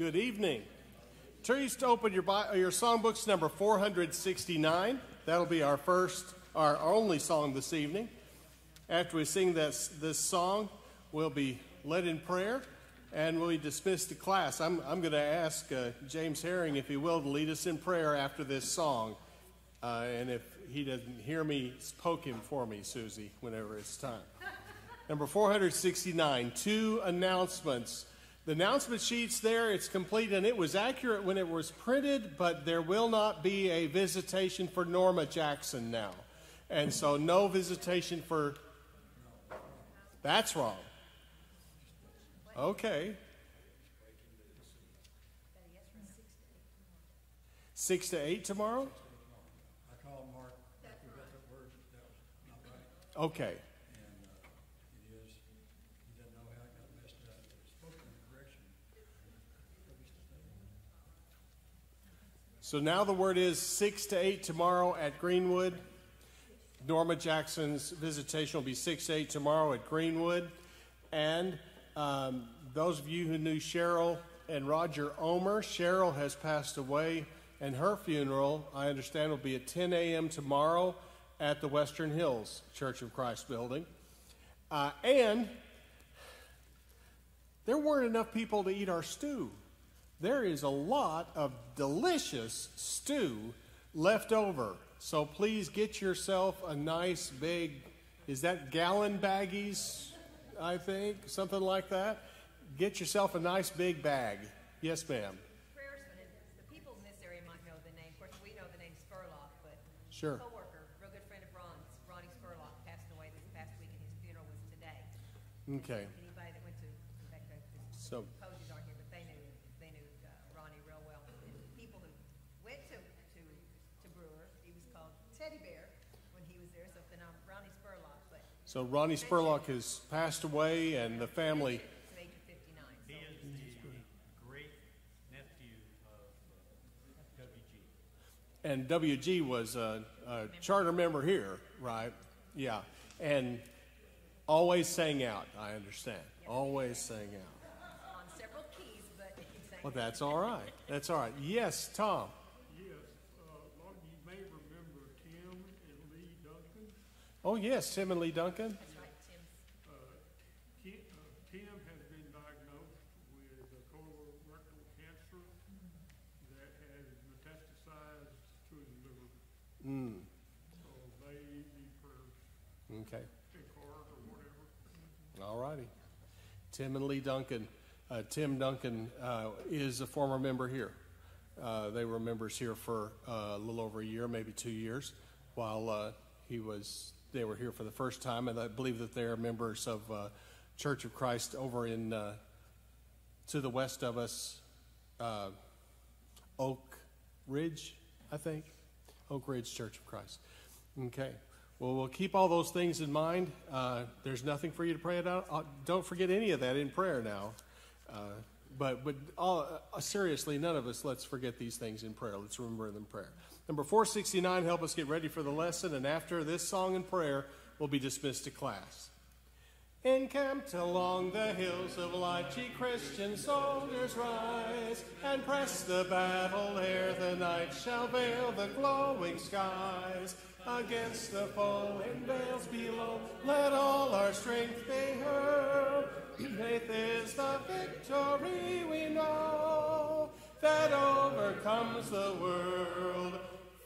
Good evening. Please to open your, your songbooks number 469. That'll be our first, our only song this evening. After we sing this, this song, we'll be led in prayer and we'll be dismissed to class. I'm, I'm going to ask uh, James Herring, if he will, to lead us in prayer after this song. Uh, and if he doesn't hear me, poke him for me, Susie, whenever it's time. Number 469, two announcements. The announcement sheet's there, it's complete, and it was accurate when it was printed, but there will not be a visitation for Norma Jackson now. And so, no visitation for. That's wrong. Okay. Six to eight tomorrow? I called Mark after we got that word, that was not right. Okay. And, uh, it is, he doesn't know how it got messed up. It was supposed to be correction. So now the word is six to eight tomorrow at Greenwood. Norma Jackson's visitation will be six to eight tomorrow at Greenwood. And um, those of you who knew Cheryl and Roger Omer, Cheryl has passed away, and her funeral, I understand, will be at 10 a.m. tomorrow at the Western Hills Church of Christ building. Uh, and there weren't enough people to eat our stew. There is a lot of delicious stew left over. So please get yourself a nice big, is that gallon baggies? I think, something like that. Get yourself a nice big bag. Yes, ma'am. the people in this area might know the name. Of course, we know the name Spurlock, but sure. co-worker, real good friend of Ron's, Ronnie Spurlock, passed away this past week, and his funeral was today. Okay. Anybody that went to, in fact, the so, Posies aren't here, but they knew they knew uh, Ronnie real well. And people who went to to to Brewer, he was called Teddy Bear when he was there. So then I'm Ronnie Spurlock, but. So Ronnie Spurlock has passed away, and the family. Age 59. He is the great nephew of WG. And WG was a, a charter member here, right? Yeah. And always sang out, I understand. Always sang out. On several keys, but he sang. Well, that's all right. That's all right. Yes, Tom. Yes, uh, a lot of you may remember Tim and Lee Duncan. Oh, yes, Tim and Lee Duncan. That's right, Tim's. Uh, Tim, uh, Tim has been diagnosed with a colorectal cancer that has metastasized to his liver. Mm, So they need prayers okay. and or whatever. All righty. Tim and Lee Duncan. Uh, Tim Duncan uh, is a former member here. Uh, they were members here for uh, a little over a year, maybe two years, while uh, he was. They were here for the first time, and I believe that they are members of uh, Church of Christ over in to the west of us, Oak Ridge, I think, Oak Ridge Church of Christ. Okay. Well, we'll keep all those things in mind. Uh, there's nothing for you to pray about. Uh, don't forget any of that in prayer now. Uh, but but all, uh, seriously, none of us let's forget these things in prayer. Let's remember them in prayer. Number 469, help us get ready for the lesson. And after this song and prayer, we'll be dismissed to class. Encamped along the hills of ye Christian soldiers rise, and press the battle ere the night shall veil the glowing skies. Against the foe in vales below, let all our strength be hurled. Faith is the victory we know that overcomes the world.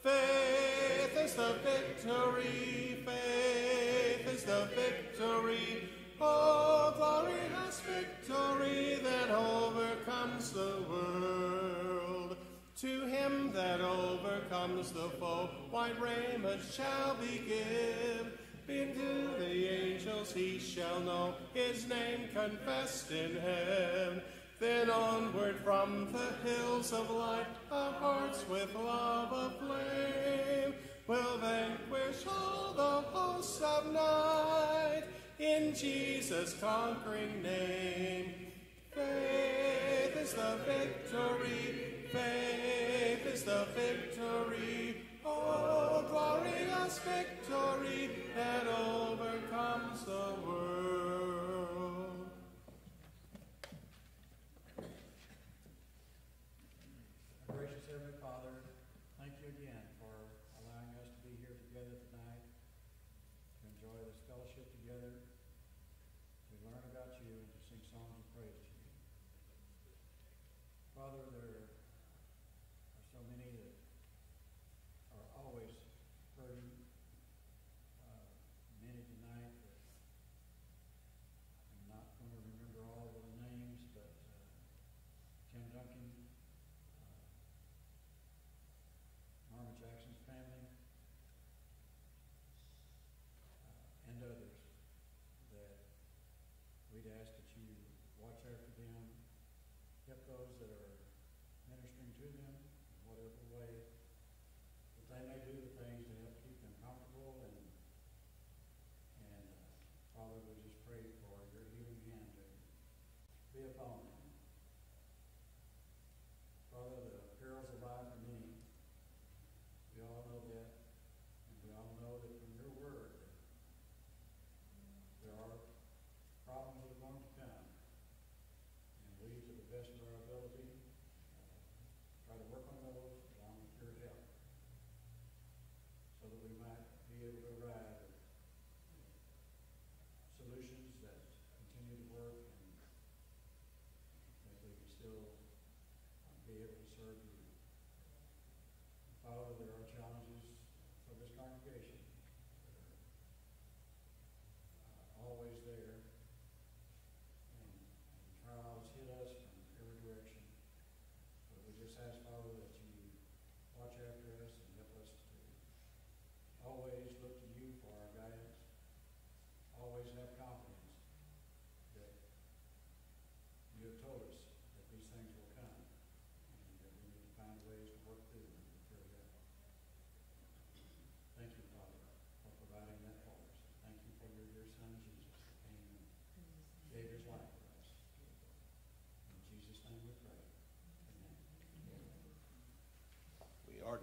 Faith is the victory, faith is the victory. Oh, glorious victory that overcomes the world. To him that overcomes the foe, white raiment shall be given. Into the angels he shall know his name confessed in heaven. Then onward from the hills of light, our hearts with love aflame will vanquish all the hosts of night in Jesus' conquering name. Faith is the victory, faith is the victory. Oh, glorious victory that overcomes the world.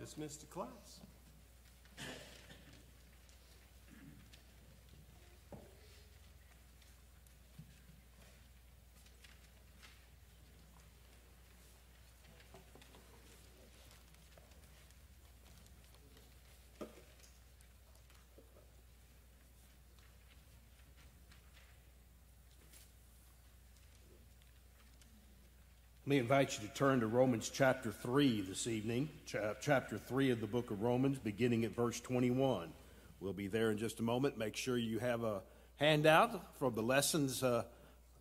Dismissed to class. Me invite you to turn to Romans chapter 3 this evening, cha- chapter 3 of the book of Romans, beginning at verse 21. We'll be there in just a moment. Make sure you have a handout for the lessons uh,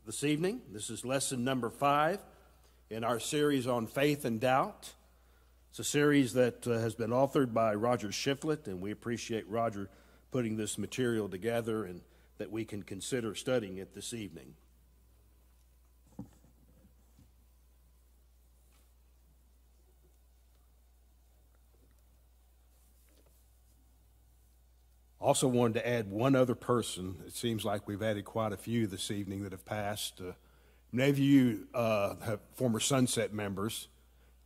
this evening. This is lesson number five in our series on faith and doubt. It's a series that uh, has been authored by Roger Shiflett, and we appreciate Roger putting this material together and that we can consider studying it this evening. Also, wanted to add one other person. It seems like we've added quite a few this evening that have passed. Uh, many of you uh, have former Sunset members,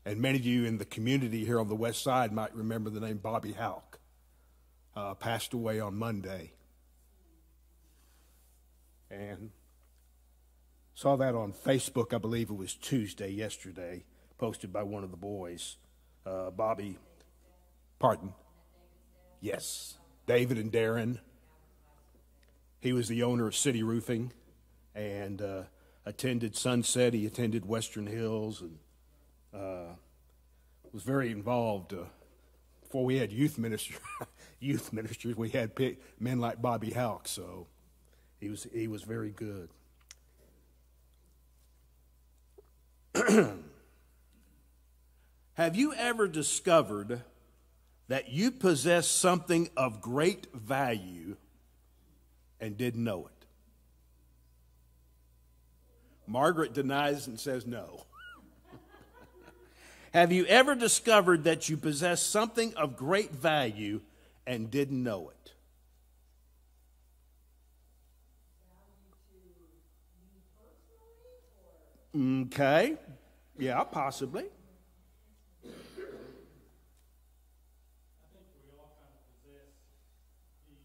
and many of you in the community here on the west side might remember the name Bobby Houck. Uh, passed away on Monday. And saw that on Facebook, I believe it was Tuesday, yesterday, posted by one of the boys. Uh, Bobby, pardon? Yes. David and Darren. He was the owner of City Roofing and uh, attended Sunset. He attended Western Hills and uh, was very involved. Uh, before we had youth ministry, youth ministers, we had men like Bobby Houck. So he was he was very good. Have you ever discovered? That you possess something of great value and didn't know it? Margaret denies and says no. Have you ever discovered that you possess something of great value and didn't know it? Okay. Yeah, possibly. I think we all kind of possess the,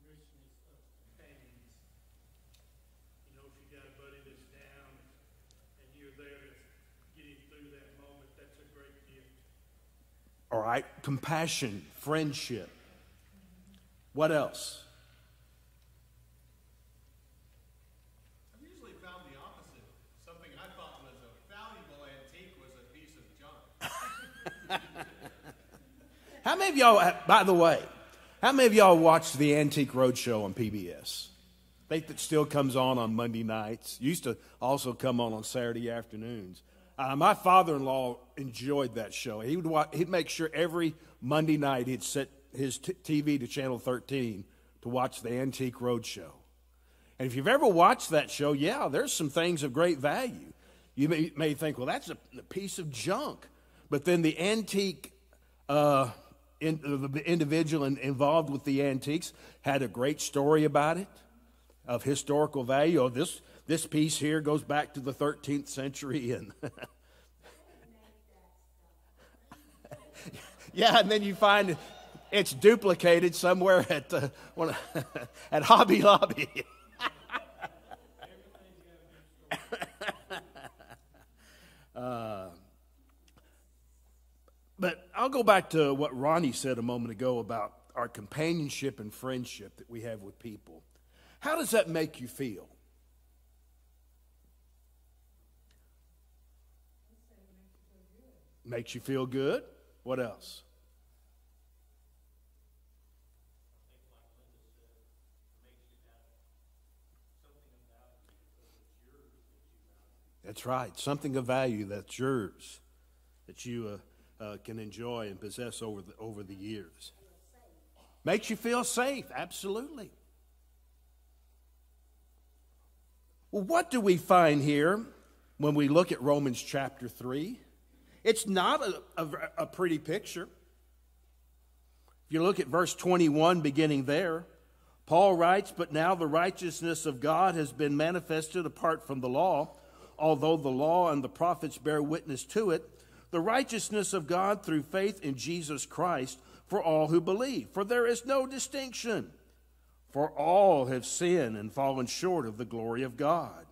the richness of companions. You know, if you got a buddy that's down and you're there to get him through that moment, that's a great gift. All right. Compassion, friendship. What else? I've usually found the opposite. Something I thought was a valuable antique was a piece of junk. How many of y'all, by the way, how many of y'all watched the Antique Roadshow on PBS? I think that still comes on on Monday nights. Used to also come on on Saturday afternoons. Uh, my father-in-law enjoyed that show. He would watch, he'd make sure every Monday night he'd set his t- TV to channel 13 to watch the Antique Roadshow. And if you've ever watched that show, yeah, there's some things of great value. You may, may think, well, that's a, a piece of junk. But then the antique uh, in, the individual in, involved with the antiques had a great story about it of historical value. Oh, this, this piece here goes back to the 13th century and yeah, and then you find it's duplicated somewhere at uh, one, at Hobby Lobby. uh, but I'll go back to what Ronnie said a moment ago about our companionship and friendship that we have with people. How does that make you feel? Makes you feel good. What else? That's right. Something of value that's yours, that you uh, uh, can enjoy and possess over the, over the years. Makes you feel safe. Absolutely. Well, what do we find here when we look at Romans chapter 3? It's not a, a, a pretty picture. If you look at verse 21, beginning there, Paul writes, But now the righteousness of God has been manifested apart from the law, although the law and the prophets bear witness to it, the righteousness of God through faith in Jesus Christ for all who believe. For there is no distinction, for all have sinned and fallen short of the glory of God,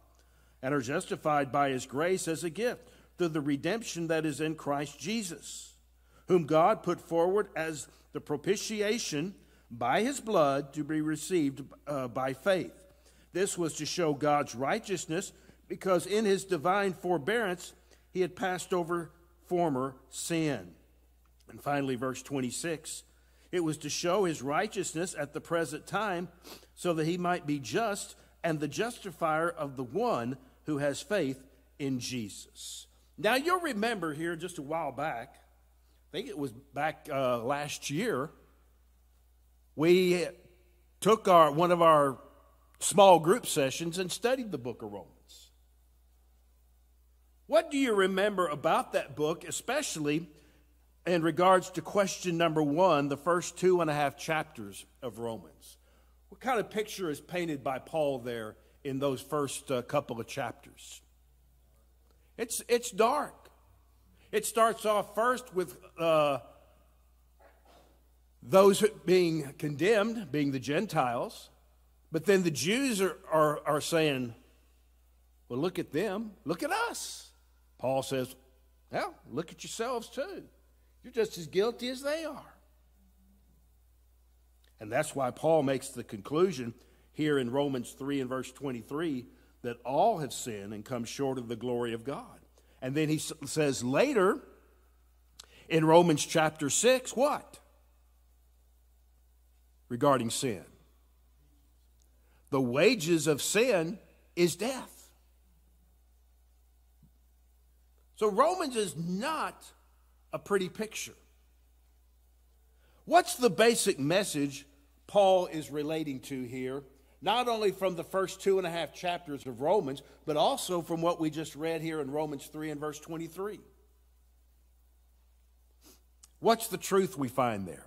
and are justified by his grace as a gift through the redemption that is in Christ Jesus, whom God put forward as the propitiation by his blood to be received uh, by faith. This was to show God's righteousness because in his divine forbearance he had passed over former sin. And finally, verse 26 it was to show his righteousness at the present time so that he might be just and the justifier of the one who has faith in Jesus. Now, you'll remember here just a while back, I think it was back uh, last year, we took our, one of our small group sessions and studied the book of Romans. What do you remember about that book, especially in regards to question number one, the first two and a half chapters of Romans? What kind of picture is painted by Paul there in those first uh, couple of chapters? It's, it's dark. It starts off first with uh, those being condemned, being the Gentiles, but then the Jews are, are, are saying, well, look at them, look at us. Paul says, well, look at yourselves too. You're just as guilty as they are. And that's why Paul makes the conclusion here in Romans 3 and verse 23 that all have sinned and come short of the glory of God. And then he says later in Romans chapter 6, what? Regarding sin. The wages of sin is death. So Romans is not a pretty picture. What's the basic message Paul is relating to here not only from the first two and a half chapters of Romans, but also from what we just read here in Romans 3 and verse 23. What's the truth we find there?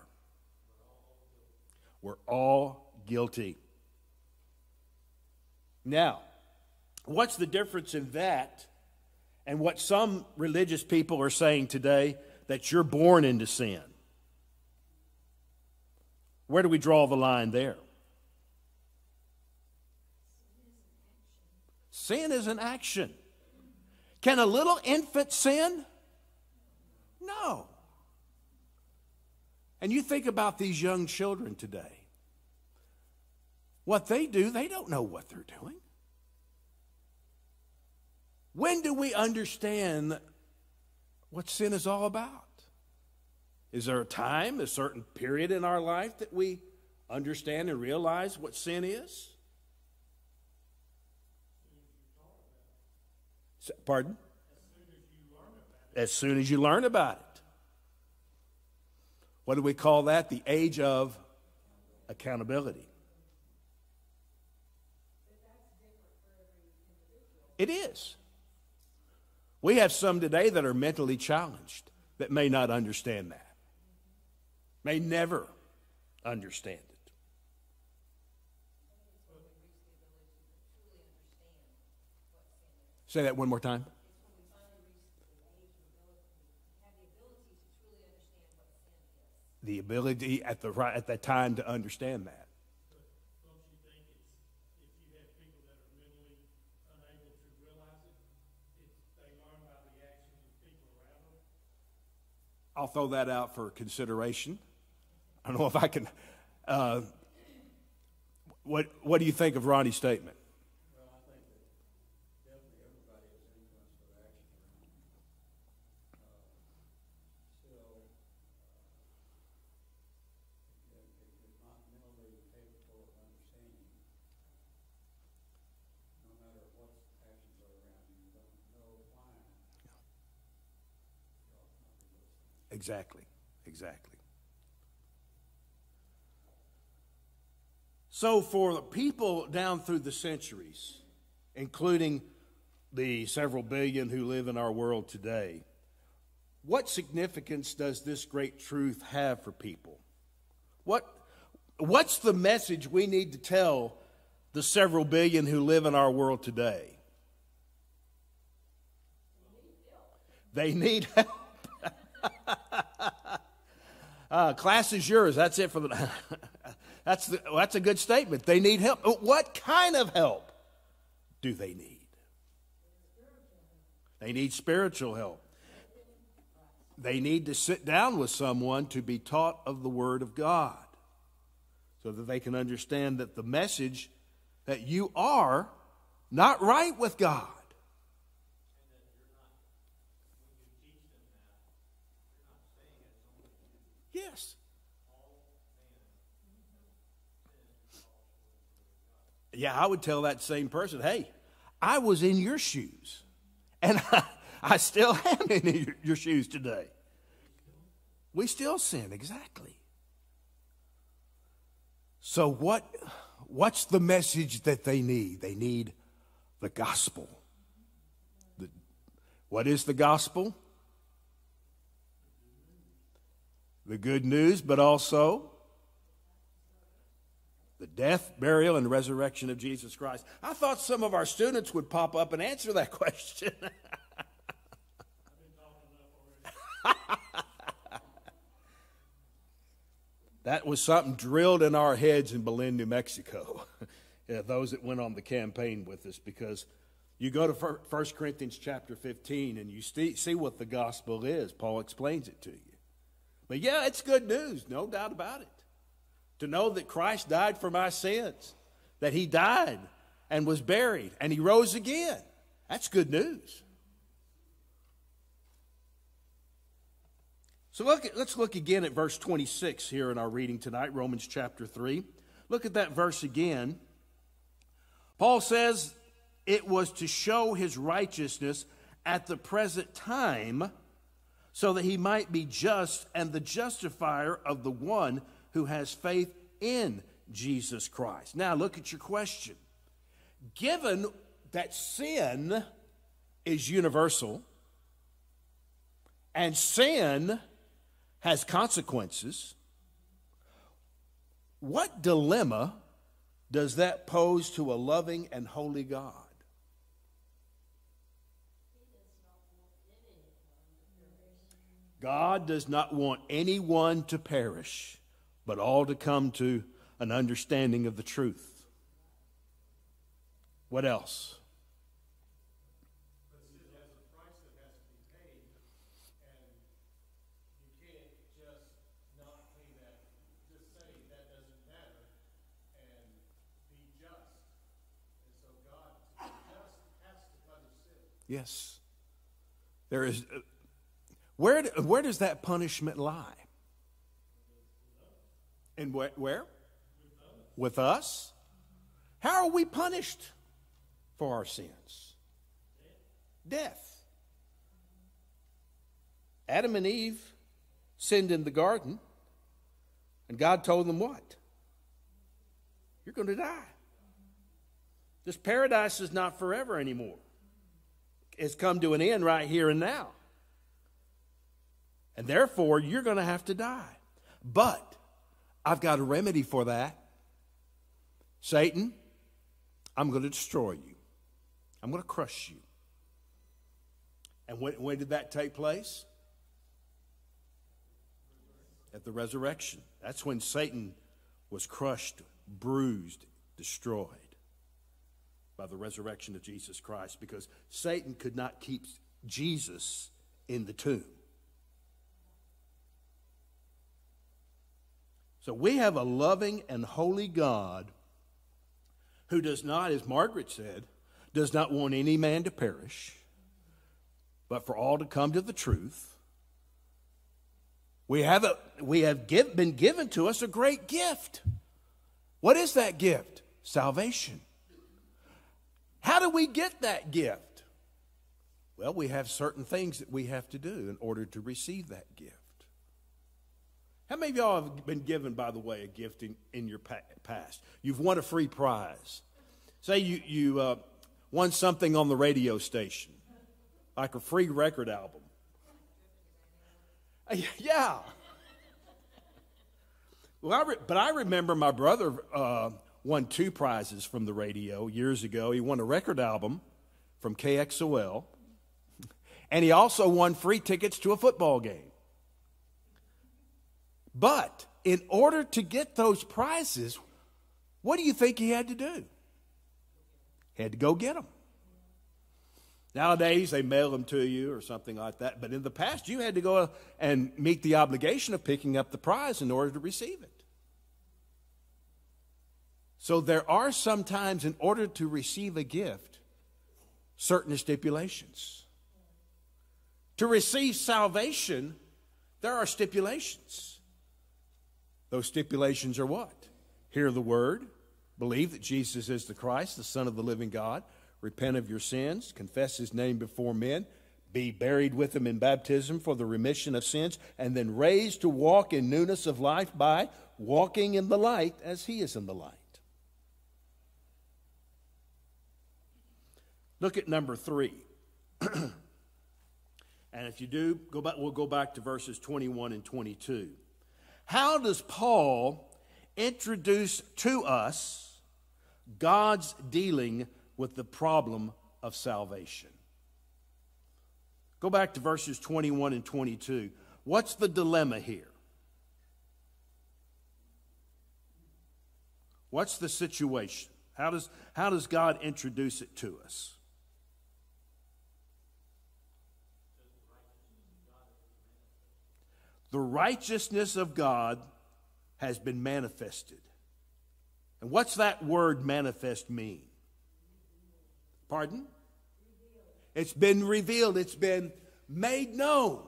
We're all guilty. Now, what's the difference in that and what some religious people are saying today that you're born into sin? Where do we draw the line there? Sin is an action. Can a little infant sin? No. And you think about these young children today. What they do, they don't know what they're doing. When do we understand what sin is all about? Is there a time, a certain period in our life that we understand and realize what sin is? Pardon? As soon as you learn about it. What do we call that? The age of accountability. It is. We have some today that are mentally challenged that may not understand that, may never understand it. Say that one more time. The ability at the right at that time to understand that. I'll throw that out for consideration. I don't know if I can. Uh, what What do you think of Ronnie's statement? Well, I think that definitely everybody is influenced with action around them. Uh, Still, uh, if you- if you're not mentally capable of understanding, no matter what actions are around you, you don't know why. You're not really listening. Exactly. Exactly. So, for the people down through the centuries, including the several billion who live in our world today, what significance does this great truth have for people? What, what's the message we need to tell the several billion who live in our world today? They need help. Uh, class is yours. That's it for the. that's the, that's a good statement. They need help. What kind of help do they need? They need spiritual help. They need to sit down with someone to be taught of the Word of God, so that they can understand that the message that you are not right with God. Yes. Yeah, I would tell that same person, hey, I was in your shoes, and I, I still am in your, your shoes today. We still sin, exactly. So, what, what's the message that they need? They need the gospel. The, what is the gospel? The good news, but also the death, burial, and resurrection of Jesus Christ. I thought some of our students would pop up and answer that question. that was something drilled in our heads in Belen, New Mexico. yeah, those that went on the campaign with us, because you go to 1 Corinthians chapter 15 and you see, see what the gospel is. Paul explains it to you. But yeah, it's good news, no doubt about it. To know that Christ died for my sins, that he died and was buried and he rose again. That's good news. So look at, let's look again at verse 26 here in our reading tonight, Romans chapter 3. Look at that verse again. Paul says it was to show his righteousness at the present time so that he might be just and the justifier of the one who has faith in Jesus Christ. Now, look at your question. Given that sin is universal and sin has consequences, what dilemma does that pose to a loving and holy God? God does not want anyone to perish, but all to come to an understanding of the truth. What else? Yes. There is. Where, where does that punishment lie? And where? where? With us? How are we punished for our sins? Death. Adam and Eve sinned in the garden, and God told them what? You're going to die. This paradise is not forever anymore. It's come to an end right here and now. And therefore, you're going to have to die. But I've got a remedy for that. Satan, I'm going to destroy you. I'm going to crush you. And when, when did that take place? At the resurrection. That's when Satan was crushed, bruised, destroyed by the resurrection of Jesus Christ because Satan could not keep Jesus in the tomb. So we have a loving and holy God who does not, as Margaret said, does not want any man to perish, but for all to come to the truth. We have, a, we have give, been given to us a great gift. What is that gift? Salvation. How do we get that gift? Well, we have certain things that we have to do in order to receive that gift. How many of y'all have been given, by the way, a gift in, in your past? You've won a free prize. Say you, you uh, won something on the radio station, like a free record album. Uh, yeah. Well, I re- but I remember my brother uh, won two prizes from the radio years ago. He won a record album from KXOL, and he also won free tickets to a football game. But in order to get those prizes, what do you think he had to do? He had to go get them. Nowadays, they mail them to you or something like that. But in the past, you had to go uh, and meet the obligation of picking up the prize in order to receive it. So there are sometimes, in order to receive a gift, certain stipulations. To receive salvation, there are stipulations. Those stipulations are what? Hear the word, believe that Jesus is the Christ, the Son of the living God, repent of your sins, confess his name before men, be buried with him in baptism for the remission of sins, and then raised to walk in newness of life by walking in the light as he is in the light. Look at number three. and if you do, go back, we'll go back to verses 21 and 22. How does Paul introduce to us God's dealing with the problem of salvation? Go back to verses 21 and 22. What's the dilemma here? What's the situation? How does, how does God introduce it to us? The righteousness of God has been manifested. And what's that word manifest mean? Pardon? It's been revealed, it's been made known.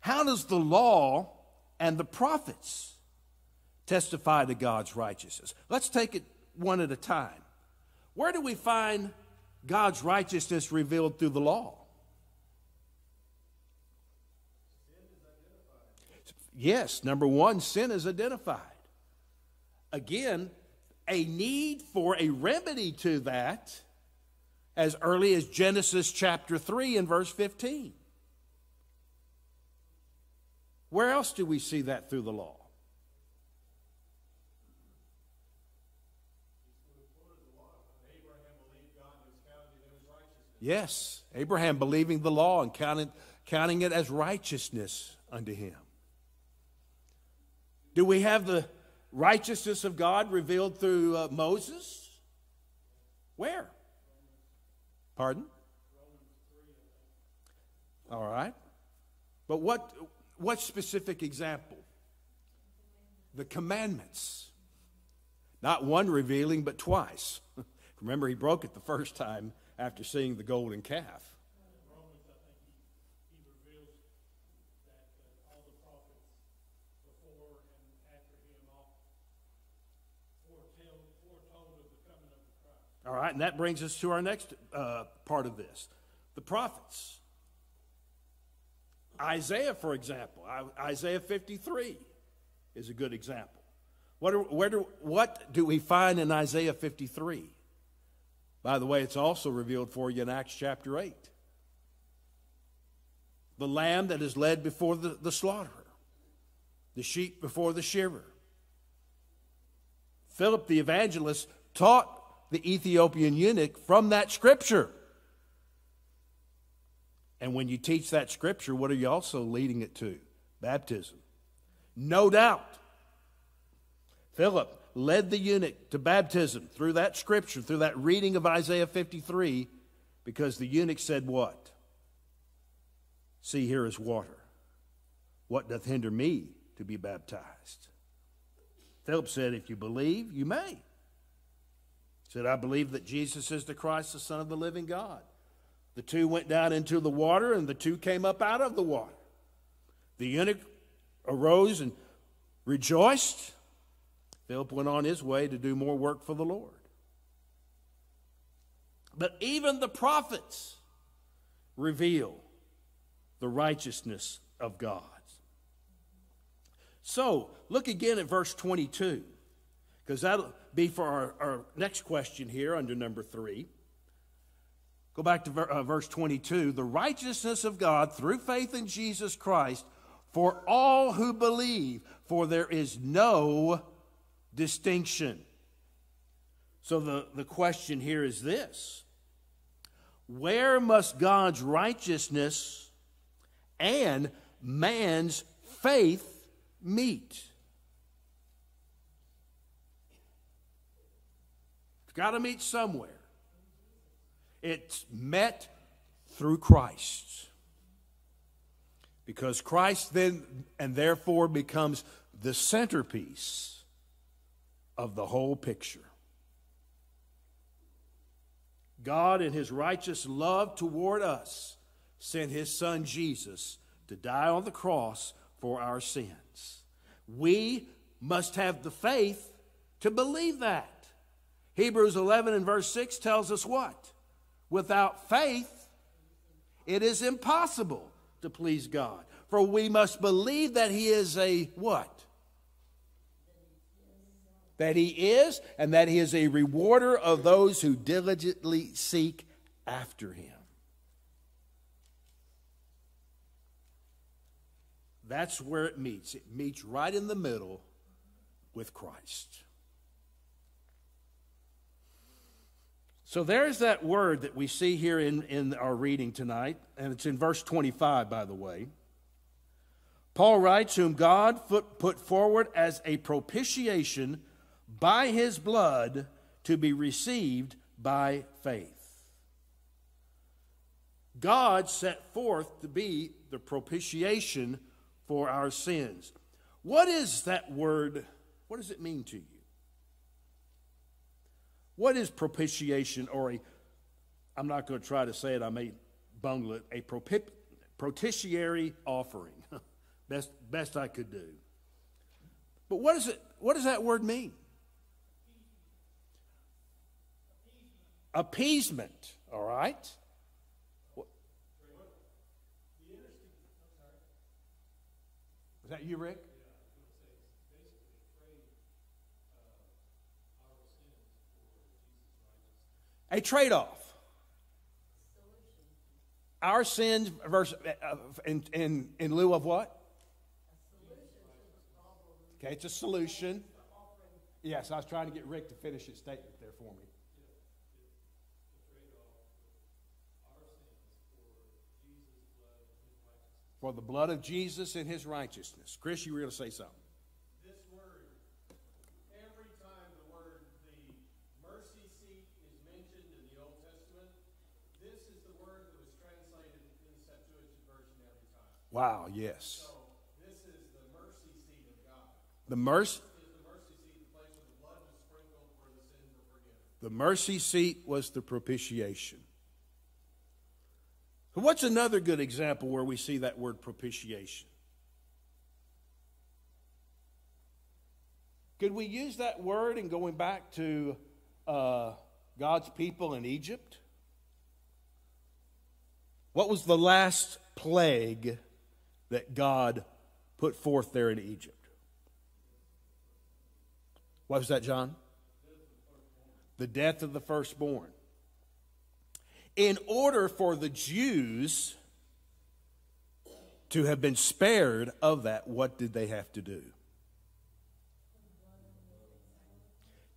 How does the law and the prophets testify to God's righteousness? Let's take it one at a time. Where do we find God's righteousness revealed through the law? Yes, number one, sin is identified. Again, a need for a remedy to that as early as Genesis chapter 3 and verse 15. Where else do we see that through the law? Yes, Abraham believing the law and counting, counting it as righteousness unto him. Do we have the righteousness of God revealed through uh, Moses? Where? Pardon? All right. But what, what specific example? The commandments. Not one revealing, but twice. Remember, he broke it the first time after seeing the golden calf. All right, and that brings us to our next uh, part of this the prophets. Isaiah, for example, Isaiah 53 is a good example. What, are, where do, what do we find in Isaiah 53? By the way, it's also revealed for you in Acts chapter 8. The lamb that is led before the, the slaughterer, the sheep before the shearer. Philip the evangelist taught the Ethiopian eunuch from that scripture. And when you teach that scripture, what are you also leading it to? Baptism. No doubt. Philip led the eunuch to baptism through that scripture, through that reading of Isaiah 53, because the eunuch said, What? See, here is water. What doth hinder me to be baptized? Philip said, If you believe, you may. Said, I believe that Jesus is the Christ, the Son of the living God. The two went down into the water, and the two came up out of the water. The eunuch arose and rejoiced. Philip went on his way to do more work for the Lord. But even the prophets reveal the righteousness of God. So, look again at verse 22, because that'll be for our, our, next question here under number three. Go back to ver, uh, verse 22. The righteousness of God through faith in Jesus Christ for all who believe, for there is no distinction. So, the, the question here is this Where must God's righteousness and man's faith meet. It's got to meet somewhere. It's met through Christ. Because Christ then and therefore becomes the centerpiece of the whole picture. God, in his righteous love toward us, sent his son Jesus to die on the cross for our sins. We must have the faith to believe that. Hebrews 11 and verse 6 tells us what? Without faith, it is impossible to please God. For we must believe that He is a what? That He is, and that He is a rewarder of those who diligently seek after Him. That's where it meets. It meets right in the middle with Christ. So there's that word that we see here in, in our reading tonight, and it's in verse 25, by the way. Paul writes, Whom God put forward as a propitiation by his blood to be received by faith. God set forth to be the propitiation for our sins. What is that word? What does it mean to you? What is propitiation or a, I'm not going to try to say it, I may bungle it, a propit, propitiatory offering. best, best I could do. But what, is it, what does that word mean? Appeasement, all right? Is that you, Rick? A trade off. Our sins versus uh, in, in, in lieu of what? Okay, it's a solution. Yes, I was trying to get Rick to finish his statement there for me. for the blood of Jesus and his righteousness. Chris, you were going to say something. This word, every time the word, the mercy seat is mentioned in the Old Testament, this is the word that was translated in the Septuagint version every time. Wow, yes. So this is the mercy seat of God. The mercy. The mercy seat, was the propitiation. What's another good example where we see that word propitiation? Could we use that word in going back to uh, God's people in Egypt? What was the last plague that God put forth there in Egypt? What was that, John? The death of the firstborn. In order for the Jews to have been spared of that, what did they have to do?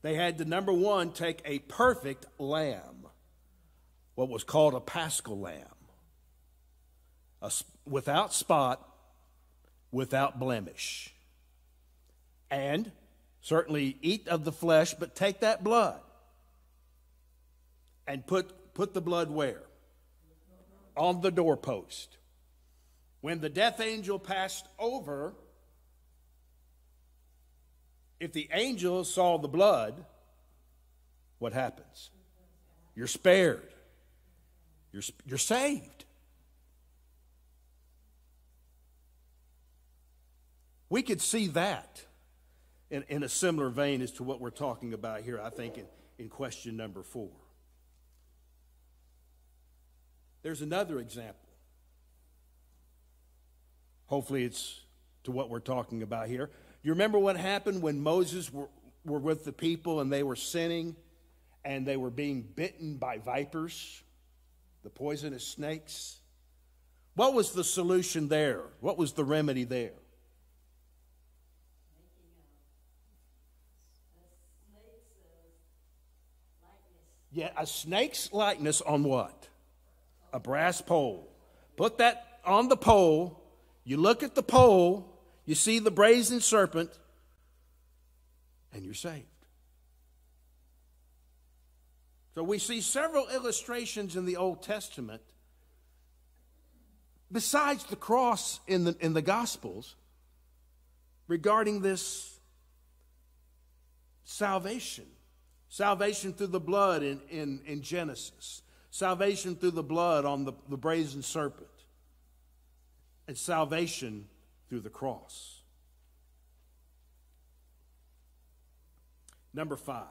They had to, number one, take a perfect lamb, what was called a paschal lamb, a, without spot, without blemish. And certainly eat of the flesh, but take that blood and put, put the blood where? On the doorpost. When the death angel passed over, if the angel saw the blood, what happens? You're spared. You're, you're saved. We could see that in, in a similar vein as to what we're talking about here, I think, in, in question number four. There's another example. Hopefully, it's to what we're talking about here. You remember what happened when Moses were, were with the people and they were sinning and they were being bitten by vipers, the poisonous snakes? What was the solution there? What was the remedy there? Yeah, a snake's likeness on what? A brass pole. Put that on the pole. You look at the pole, you see the brazen serpent, and you're saved. So we see several illustrations in the Old Testament, besides the cross in the, in the Gospels, regarding this salvation. Salvation through the blood in, in, in Genesis. Salvation through the blood on the, the brazen serpent. And salvation through the cross. Number five.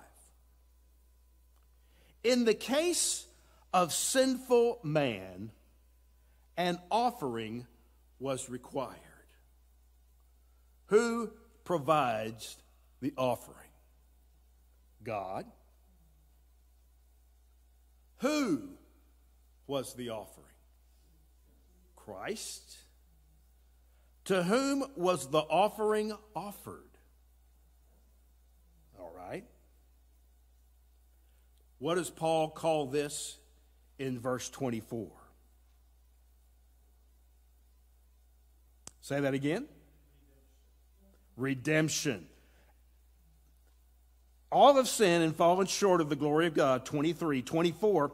In the case of sinful man, an offering was required. Who provides the offering? God. Who was the offering? Christ. To whom was the offering offered? All right. What does Paul call this in verse 24? Say that again. Redemption all have sinned and fallen short of the glory of God, 23, 24,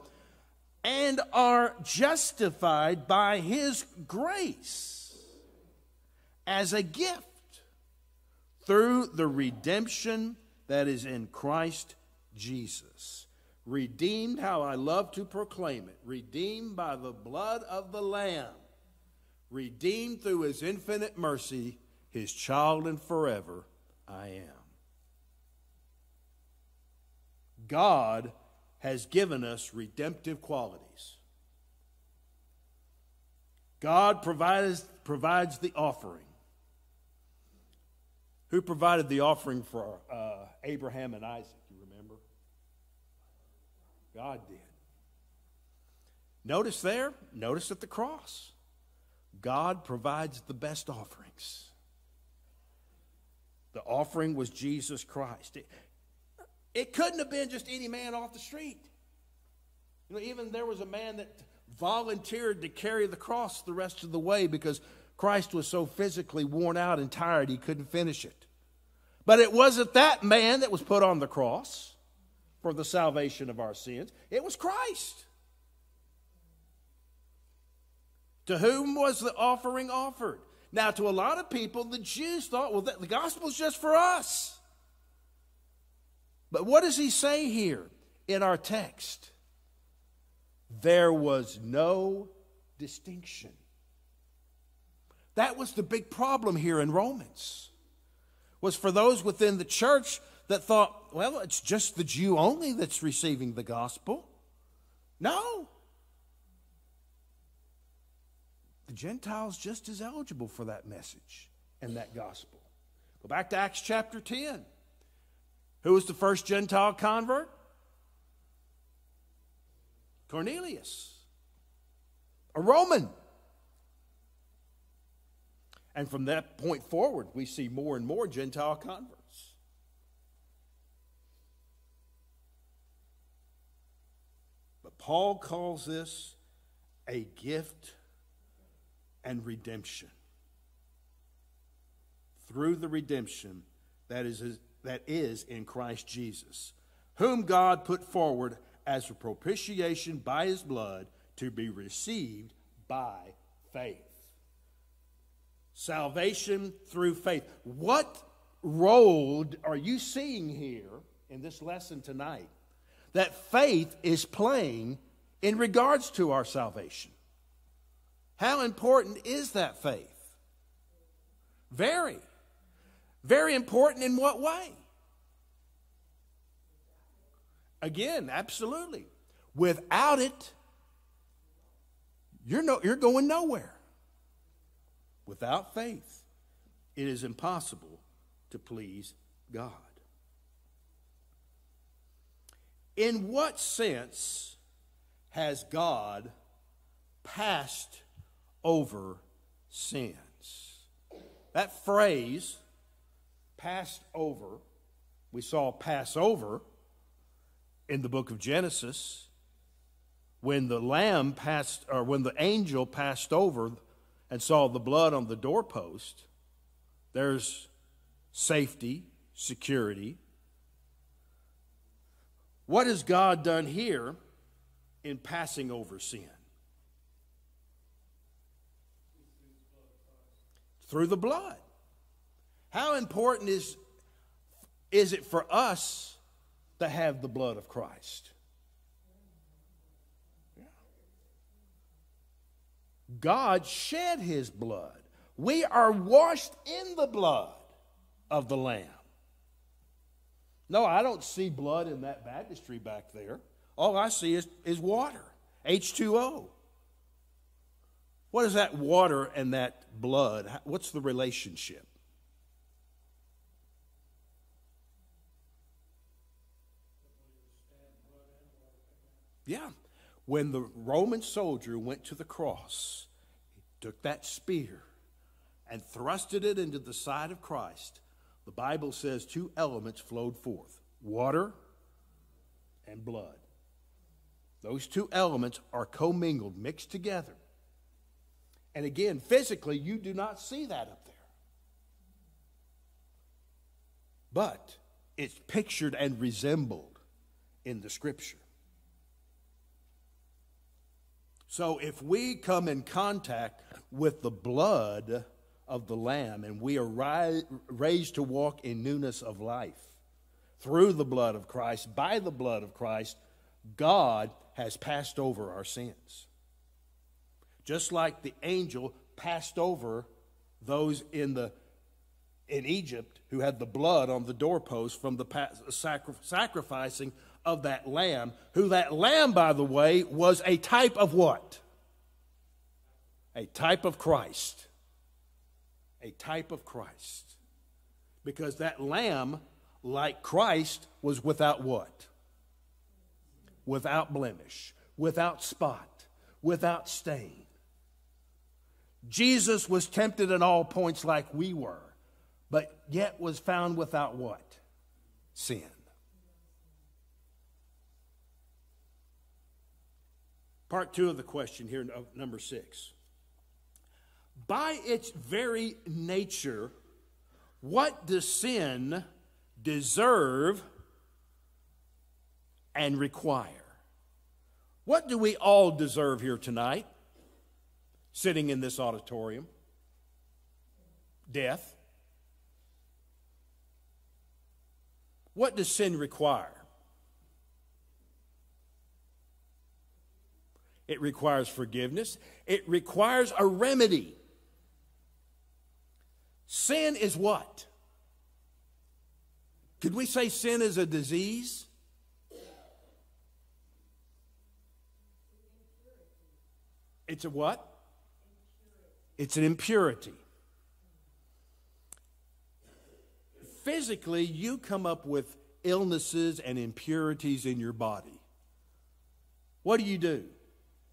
and are justified by his grace as a gift through the redemption that is in Christ Jesus. Redeemed, how I love to proclaim it, redeemed by the blood of the Lamb, redeemed through his infinite mercy, his child and forever I am. God has given us redemptive qualities. God provides, provides the offering. Who provided the offering for uh, Abraham and Isaac? You remember? God did. Notice there, notice at the cross, God provides the best offerings. The offering was Jesus Christ. It couldn't have been just any man off the street. You know, even there was a man that volunteered to carry the cross the rest of the way because Christ was so physically worn out and tired he couldn't finish it. But it wasn't that man that was put on the cross for the salvation of our sins, it was Christ. To whom was the offering offered? Now, to a lot of people, the Jews thought, well, the gospel is just for us. But what does he say here in our text? There was no distinction. That was the big problem here in Romans. Was for those within the church that thought, well, it's just the Jew only that's receiving the gospel. No. The Gentiles just as eligible for that message and that gospel. Go back to Acts chapter 10. Who was the first Gentile convert? Cornelius, a Roman. And from that point forward, we see more and more Gentile converts. But Paul calls this a gift and redemption. Through the redemption that is that is in Christ Jesus, whom God put forward as a propitiation by his blood to be received by faith. Salvation through faith. What role are you seeing here in this lesson tonight that faith is playing in regards to our salvation? How important is that faith? Very. Very important in what way? Again, absolutely. Without it, you're, no, you're going nowhere. Without faith, it is impossible to please God. In what sense has God passed over sins? That phrase, passed over, we saw Passover in the book of Genesis when the lamb passed, or when the angel passed over and saw the blood on the doorpost, there's safety, security. What has God done here in passing over sin? Through the blood. How important is, is it for us to have the blood of Christ? God shed his blood. We are washed in the blood of the Lamb. No, I don't see blood in that baptistry back there. All I see is, is water, H2O. What is that water and that blood? What's the relationship? Yeah. When the Roman soldier went to the cross, he took that spear and thrusted it into the side of Christ. The Bible says two elements flowed forth water and blood. Those two elements are commingled, mixed together. And again, physically, you do not see that up there. But it's pictured and resembled in the scripture. So if we come in contact with the blood of the Lamb and we are raised to walk in newness of life through the blood of Christ, by the blood of Christ, God has passed over our sins. Just like the angel passed over those in the in Egypt who had the blood on the doorpost from the sacri- sacrificing of that lamb, who that lamb, by the way, was a type of what? A type of Christ. A type of Christ. Because that lamb, like Christ, was without what? Without blemish, without spot, without stain. Jesus was tempted in all points like we were, but yet was found without what? Sin. Part two of the question here, number six. By its very nature, what does sin deserve and require? What do we all deserve here tonight, sitting in this auditorium? Death. What does sin require? It requires forgiveness. It requires a remedy. Sin is what? Could we say sin is a disease? It's a what? It's an impurity. Physically, you come up with illnesses and impurities in your body. What do you do?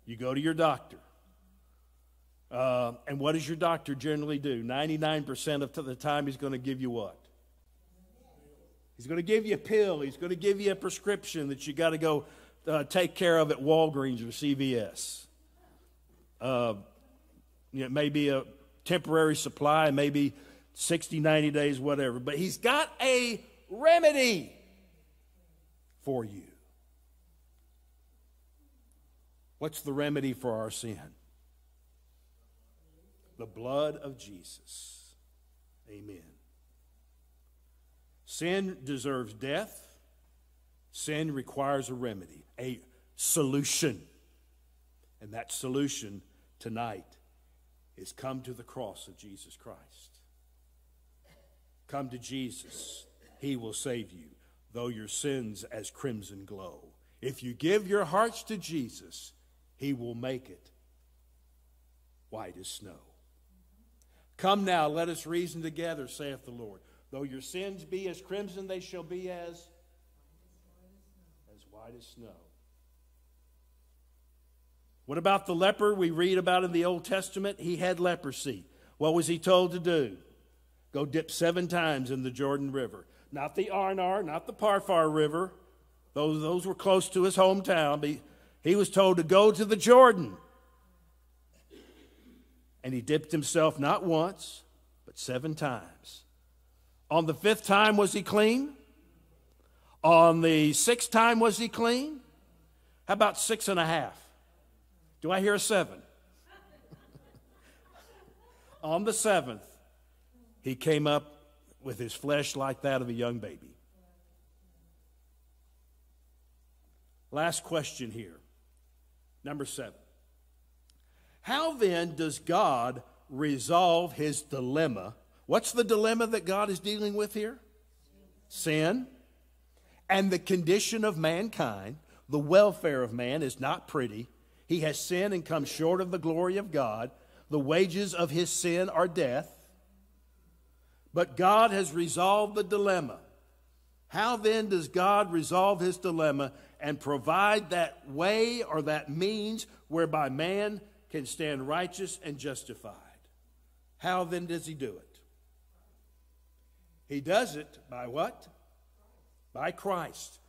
You go to your doctor. Uh, and what does your doctor generally do? 99% of the time, he's going to give you what? He's going to give you a pill. He's going to give you a prescription that you got to go uh, take care of at Walgreens or CVS. Uh, you know, a temporary supply, maybe 60, 90 days, whatever. But he's got a remedy for you. What's the remedy for our sin? The blood of Jesus. Amen. Sin deserves death. Sin requires a remedy, a solution. And that solution tonight is come to the cross of Jesus Christ. Come to Jesus. He will save you, though your sins as crimson glow. If you give your hearts to Jesus, he will make it white as snow. Come now, let us reason together, saith the Lord. Though your sins be as crimson, they shall be as as white as snow. What about the leper we read about in the Old Testament? He had leprosy. What was he told to do? Go dip seven times in the Jordan River. Not the Arnon, not the Pharpar River. Those, those were close to his hometown. He, he was told to go to the Jordan. And he dipped himself not once, but seven times. On the fifth time, was he clean? On the sixth time, was he clean? How about six and a half? Do I hear a seven? On the seventh, he came up with his flesh like that of a young baby. Last question here. Number seven. How then does God resolve his dilemma? What's the dilemma that God is dealing with here? Sin. And the condition of mankind, the welfare of man, is not pretty. He has sinned and come short of the glory of God. The wages of his sin are death. But God has resolved the dilemma. How then does God resolve his dilemma and provide that way or that means whereby man can stand righteous and justified? How then does he do it? He does it by what? By Christ.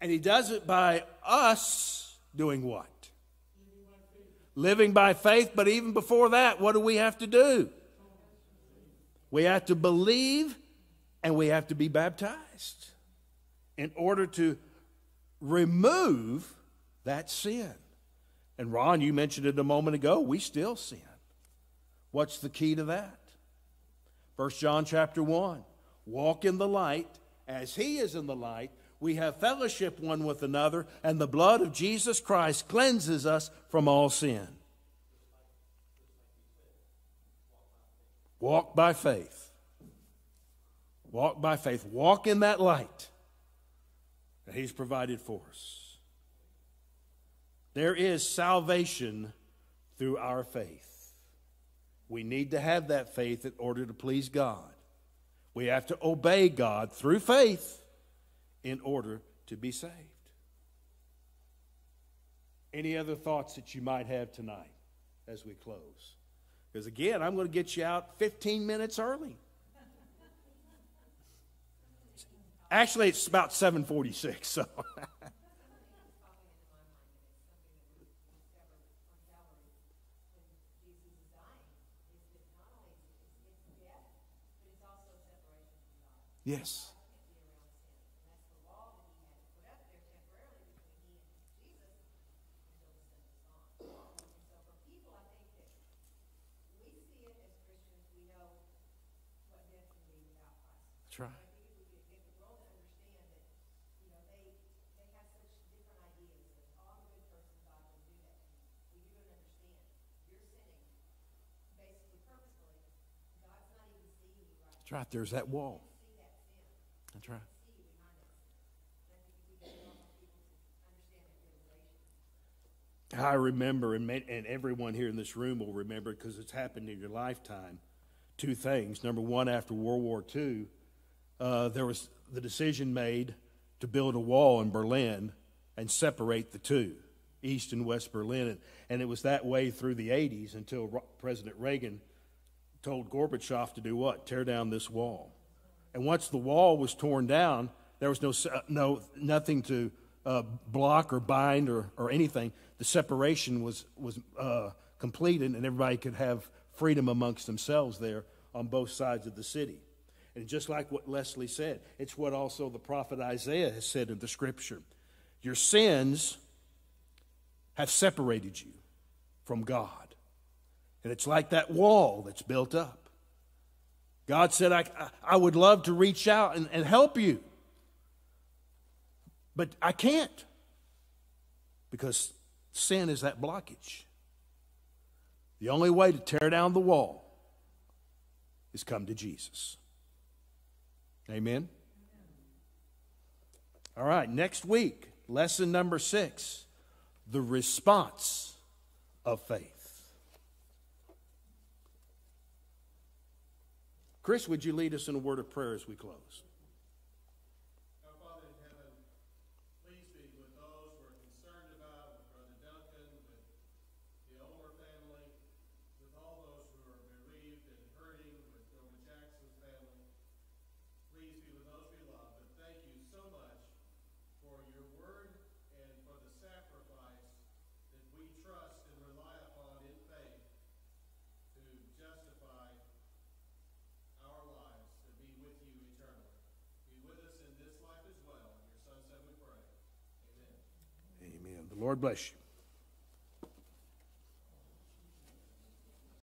And he does it by us doing what? Living by faith, but even before that, what do we have to do? We have to believe and we have to be baptized in order to remove that sin. And Ron, you mentioned it a moment ago, we still sin. What's the key to that? 1 John chapter 1. Walk in the light as he is in the light. We have fellowship one with another, and the blood of Jesus Christ cleanses us from all sin. Walk by faith. Walk by faith. Walk in that light that He's provided for us. There is salvation through our faith. We need to have that faith in order to please God. We have to obey God through faith in order to be saved. Any other thoughts that you might have tonight as we close? Because again, I'm going to get you out 15 minutes early. Actually, it's about 746, so. Yes. That's right. There's that wall. That's right. I remember, and, and everyone here in this room will remember because it's happened in your lifetime, two things. Number one, after World War II, uh, there was the decision made to build a wall in Berlin and separate the two, East and West Berlin. And, and it was that way through the 80s until President Reagan told Gorbachev to do what? Tear down this wall. And once the wall was torn down, there was no, no nothing to uh, block or bind or, or anything, the separation was, was uh, completed and everybody could have freedom amongst themselves there on both sides of the city. And just like what Leslie said, it's what also the prophet Isaiah has said in the scripture. Your sins have separated you from God. And it's like that wall that's built up. God said, I, I would love to reach out and, and help you, but I can't because sin is that blockage. The only way to tear down the wall is come to Jesus. Amen? All right, next week, lesson number six the response of faith. Chris, would you lead us in a word of prayer as we close? Our Father in heaven, please be with those who are concerned about, with Brother Duncan, with the Ulmer family, with all those who are bereaved and hurting, with Norman Jackson's family. Please be with those we love, but thank you so much for your word and for the sacrifice that we trust and rely upon in faith to justify our lives to be with you eternally. Be with us in this life as well. In your son's name we pray. Amen. Amen. The Lord bless you.